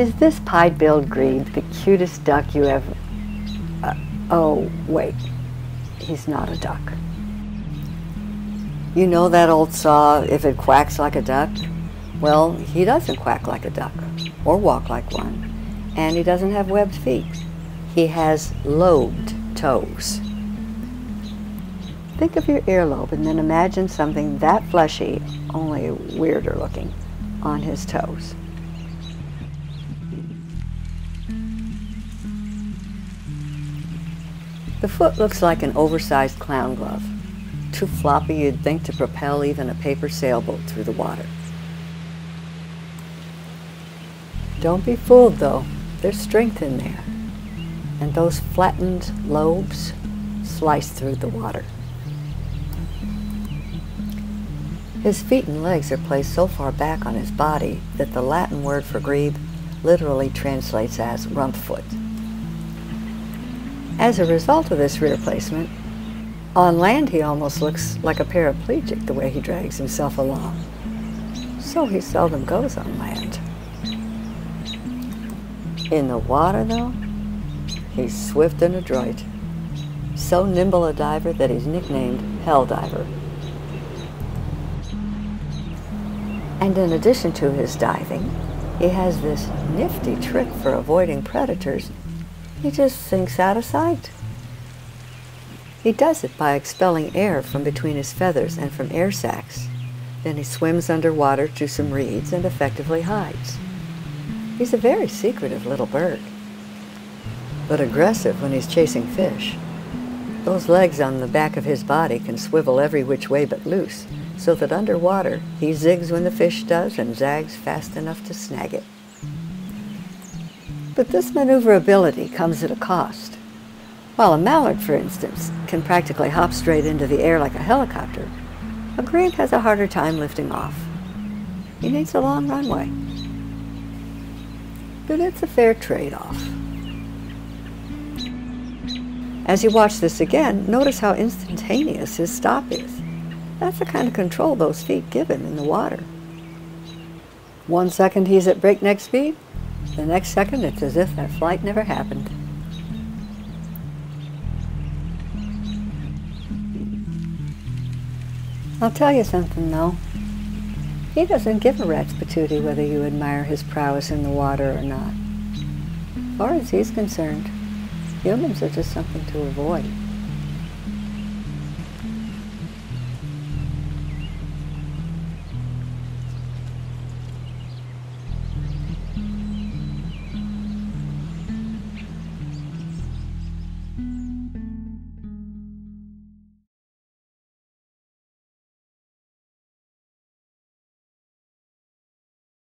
Is this pied-billed grebe the cutest duck you ever... Uh, oh, wait. He's not a duck. You know that old saw, if it quacks like a duck? Well, he doesn't quack like a duck, or walk like one, and he doesn't have webbed feet. He has lobed toes. Think of your earlobe and then imagine something that fleshy, only weirder looking, on his toes. The foot looks like an oversized clown glove, too floppy you'd think to propel even a paper sailboat through the water. Don't be fooled though, there's strength in there, and those flattened lobes slice through the water. His feet and legs are placed so far back on his body that the Latin word for grebe literally translates as rump foot. As a result of this rear placement, on land he almost looks like a paraplegic the way he drags himself along. So he seldom goes on land. In the water, though, he's swift and adroit. So nimble a diver that he's nicknamed Hell Diver. And in addition to his diving, he has this nifty trick for avoiding predators he just sinks out of sight. He does it by expelling air from between his feathers and from air sacs. Then he swims underwater to some reeds and effectively hides. He's a very secretive little bird, but aggressive when he's chasing fish. Those legs on the back of his body can swivel every which way but loose, so that underwater he zigs when the fish does and zags fast enough to snag it. But this maneuverability comes at a cost. While a mallard, for instance, can practically hop straight into the air like a helicopter, a grebe has a harder time lifting off. He needs a long runway. But it's a fair trade-off. As you watch this again, notice how instantaneous his stop is. That's the kind of control those feet give him in the water. One second he's at breakneck speed, the next second, it's as if that flight never happened. I'll tell you something, though. He doesn't give a rat's patootie whether you admire his prowess in the water or not. As far as he's concerned, humans are just something to avoid.